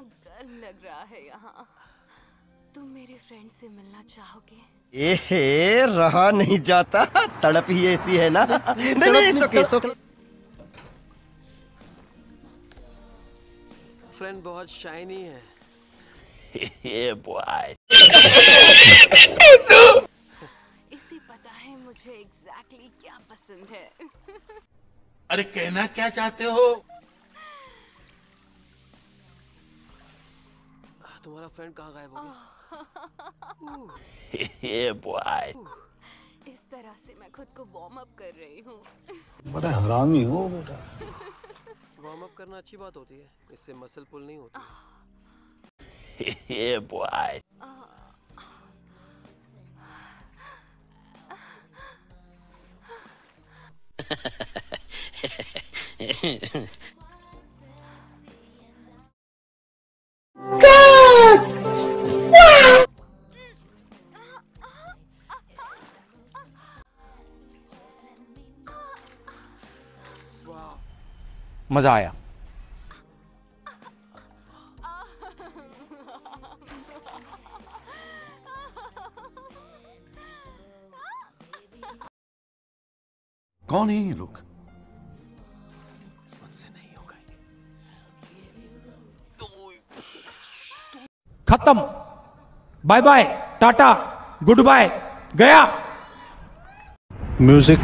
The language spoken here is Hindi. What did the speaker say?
कितना गर्म लग रहा है यहाँ। तुम मेरे फ्रेंड से मिलना चाहोगे? एहे रहा नहीं जाता। तड़प ही ऐसी है ना? नहीं नहीं सुके सुके फ्रेंड बहुत शाइनी है। ये बॉय इसे पता है मुझे एग्जैक्टली exactly क्या पसंद है। अरे कहना क्या चाहते हो? तुम्हारा फ्रेंड कहाँ गायब हो गया? ये बॉय इस तरह से मैं खुद को वार्म अप कर रही हूँ। बड़ा हरामी हो बेटा। वार्म अप करना अच्छी बात होती है। इससे मसल पुल नहीं होती। ये बॉय मज़ा आया। कौन है ये लोग? मुझसे नहीं होगा ये। खत्म। Bye bye tata good bye गया। म्यूज़िक